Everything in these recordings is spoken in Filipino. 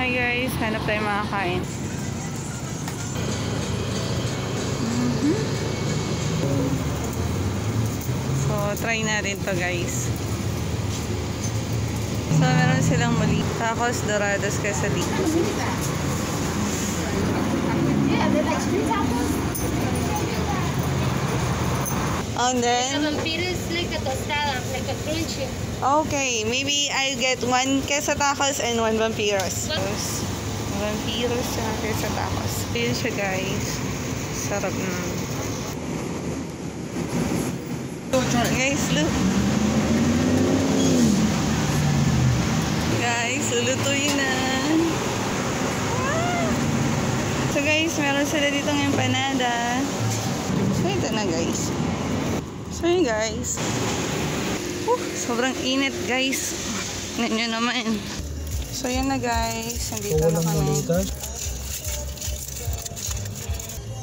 Hi guys, hanap tayo makakain. Mhm. So, try natin to guys. So, meron silang muli. Tacos, dorados, quesadillas. Yeah, they're like street tacos. And then, Vampiros like a tostada, like a crunchy. okay, maybe I'll get one queso tacos and one vampiros. Tapos, Vampiros sa queso tacos. Ayun siya guys. Sarap na. Guys, look. Guys, lulutuin na. So guys, meron sila ditong empanada. So ito na guys. So yun guys. Uh, sobrang init guys. Nyo naman. So yan na guys. Nandito na kami.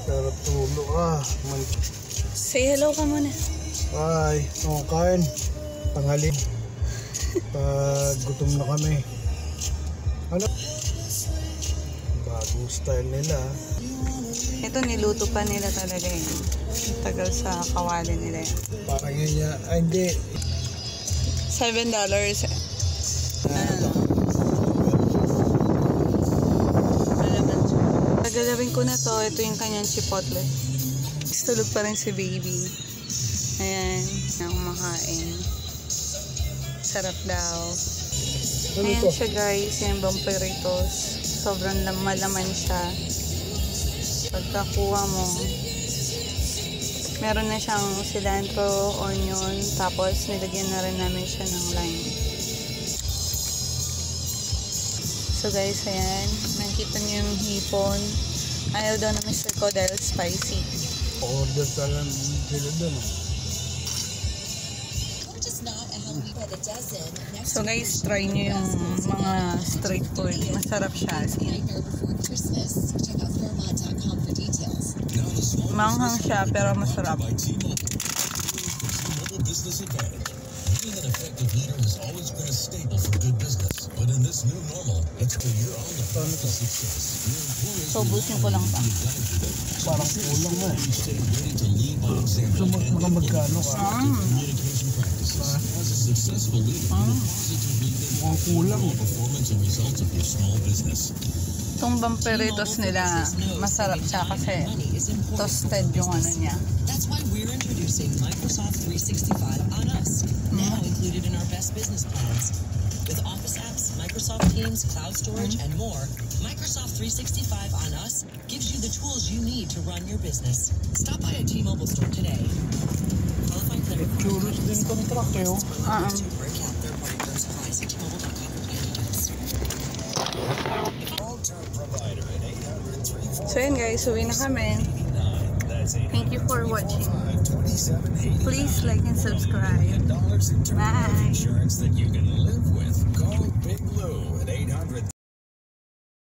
Sarap tulo ah. Man Say hello ka muna. Ay, oh, kain. Tanghali. Pag gutom na kami. Ano? Bagong style nila. ah. Ito niluto pa nila talaga yun. Tagal sa kawali nila yun. Parang yun niya. Ay, hindi. Seven dollars. Ano? Tagalawin ko na to. Ito yung kanyang chipotle. Tulog pa rin si baby. Ayan. Na kumakain. Sarap daw. Ano Ayan siya guys. Yung vampiritos. Sobrang lam- malaman siya. Pagkakuha mo, meron na siyang cilantro, onion, tapos nilagyan na rin namin siya ng lime. So guys, ayan. Nakita niyo yung hipon. Ayaw daw na Mr. ko dahil spicy. Order ka lang sila doon. So guys, try niyo yung mga street food. Masarap siya. as in. Manghang siya pero masarap. business advantage. Being an effective leader has always been a staple for good business. But in this new normal, it's on the path to success. Your So, busin ko lang pa. Parang kulang na eh. stay ready to lead by example So, mag mga magkano ka? Mm. Practices. As a successful leader, will positively impact Mukhang kulang the performance and results of your small business. Itong vampiritos nila, masarap siya kasi toasted yung ano niya. That's why we're introducing Microsoft 365 on us, now mm-hmm. included in our best business plans. With Office apps, Microsoft Teams, cloud storage, mm-hmm. and more, Microsoft 365 on us gives you the tools you need to run your business. Stop by a T-Mobile store today. Itsures din kontrakt, yo. So yun guys, uwi na kami. Thank you for watching. Please like and subscribe. Bye!